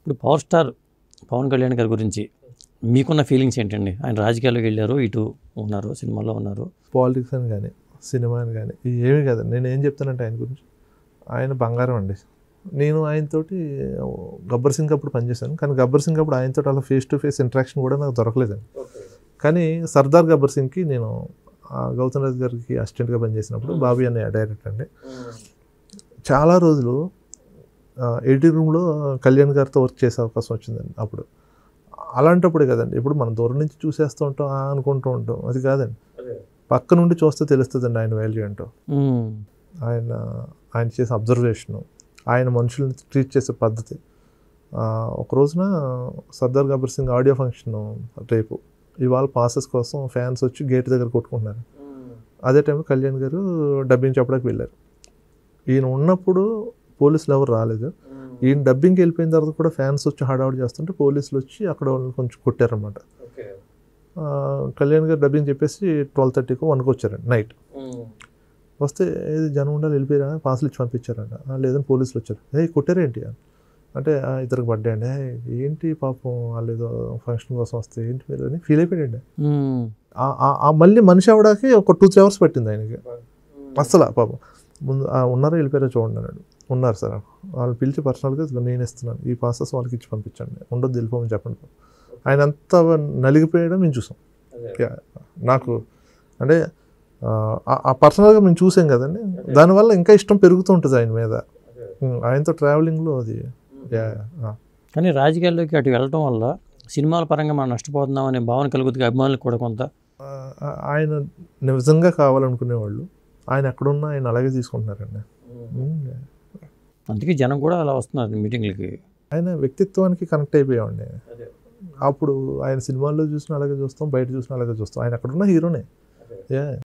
ఇప్పుడు power star Pawan Kalyan గారి గురించి మీకున్న ఫీలింగ్స్ ఏంటండి? ఆయన రాజకీయాల్లోకి వెళ్ళారు ఇటు ఉన్నారు సినిమాలో ఉన్నారు. పాలిటిక్స్ అని కానీ సినిమా అని కానీ ఏమీ కాదు. నేను ఏం చెప్తానంటే ఆయన గురించి. ఆయన బంగారం అండి. నేను ఆయనతోటి గబ్బర్ సింగ్ అప్పుడు పనిచేశాను. కానీ గబ్బర్ సింగ్ అప్పుడు ఆయనతో అలా ఫేస్ టు ఫేస్ ఇంటరాక్షన్ కూడా నాకు దొరకలేదండి. కానీ సర్దార్ గబ్బర్ సింగ్కి నేను గౌతమ్ రాజు గారికి అసిస్టెంట్గా పనిచేసినప్పుడు బాబీ అనే డైరెక్టర్ అండి. చాలా రోజులు ఎడిటింగ్ రూమ్లో కళ్యాణ్ గారితో వర్క్ చేసే అవకాశం వచ్చిందండి అప్పుడు. అలాంటప్పుడే కదండి. ఇప్పుడు మనం దూరం నుంచి చూసేస్తూ ఉంటాం అనుకుంటూ ఉంటాం. అది కాదండి. పక్క నుండి చూస్తే తెలుస్తుందండి ఆయన వాల్యూ ఏంటో. ఆయన ఆయన చేసే అబ్జర్వేషను ఆయన మనుషుల్ని ట్రీట్ చేసే పద్ధతి. ఆ, ఒక రోజున సర్దార్ గబ్బర్ సింగ్ ఆడియో ఫంక్షన్ రేపు ఇవాళ పాసెస్ కోసం ఫ్యాన్స్ వచ్చి గేట్ దగ్గర కొట్టుకుంటున్నారు. అదే టైంలో కళ్యాణ్ గారు డబ్బింగ్ చెప్పడానికి వెళ్ళారు. ఈయన ఉన్నప్పుడు పోలీసులు ఎవరు రాలేదు. ఈయన డబ్బింగ్కి వెళ్ళిపోయిన తర్వాత కూడా ఫ్యాన్స్ వచ్చి హడావుడి చేస్తుంటే పోలీసులు వచ్చి అక్కడ వాళ్ళని కొంచెం కొట్టారనమాట కళ్యాణ్ గారు డబ్బింగ్ చెప్పేసి ట్వెల్వ్ థర్టీకి వన్కి వచ్చారండి నైట్ వస్తే ఏది జనం ఉండాలి వెళ్ళిపోయారా పాసులు ఇచ్చి పంపించారంట. "ఆ, లేదని పోలీసులు వచ్చారు. ఏ కొట్టారేంటి? అంటే "ఆ, ఇద్దరికి పడ్డాయండి "ఏ, ఏంటి పాపం వాళ్ళు ఏదో ఫంక్షన్ కోసం వస్తే ఏంటి మీరు అని ఫీల్ అయిపోయాడండి మళ్ళీ మనిషి అవడానికి ఒక టూ త్రీ అవర్స్ పట్టింది ఆయనకి. అస్సలు పాపం. ముందు "ఆ, ఉన్నారా వెళ్ళిపోయారా చూడండి అన్నాడు. ఉన్నారు సార్. వాళ్ళు పిలిచి పర్సనల్గా "ఇదిగో నేను ఇస్తున్నాను. ఈ పాసెస్ వాళ్ళకి ఇచ్చి పంపించండి. ఉండొద్దు వెళ్ళిపోమని చెప్పండి. ఆయన అంతా నలిగిపోయడం మేము చూసాం. యా, నాకు అంటే ఆ, పర్సనల్గా మేము చూసాం కదండి. దానివల్ల ఇంకా ఇష్టం పెరుగుతూ ఉంటుంది ఆయన మీద. ఆయనతో ట్రావెలింగ్లో అది. కానీ రాజకీయాల్లోకి అటు వెళ్ళటం వల్ల సినిమాల పరంగా మనం నష్టపోతున్నాం అనే భావన కలుగుతుంది. అభిమానులకు కూడా కొంత. ఆయన నిజంగా కావాలనుకునేవాళ్ళు. ఆయన ఎక్కడున్నా ఆయన అలాగే తీసుకుంటున్నారండి. అందుకే జనం కూడా అలా వస్తున్నారు మీటింగ్లకి. ఆయన వ్యక్తిత్వానికి కనెక్ట్ అయిపోయామండి. అప్పుడు ఆయన సినిమాల్లో చూసినా అలాగే చూస్తాం బయట చూసినా అలాగే చూస్తాం. ఆయన ఎక్కడున్న హీరోనే. యా